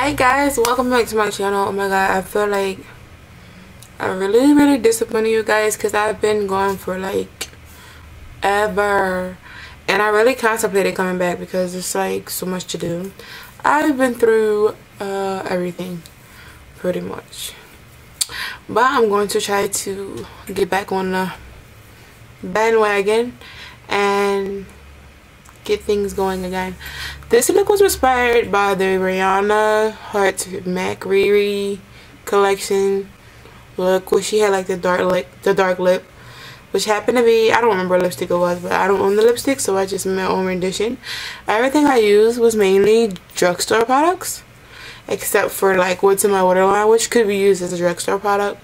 hi guys welcome back to my channel. Oh my god i feel like i'm really really disappointed you guys because i've been gone for like ever. And i really contemplated coming back because it's like so much to do. I've been through uh, everything pretty much. But i'm going to try to get back on the bandwagon and get things going again. This look was inspired by the Rihanna Heart Mac Riri collection. Look where she had like the dark lip, the dark lip which happened to be I don't remember what lipstick it was but I don't own the lipstick so I just made my own rendition. Everything I used was mainly drugstore products except for like what's in my waterline which could be used as a drugstore product.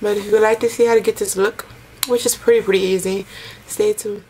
But if you would like to see how to get this look which is pretty pretty easy stay tuned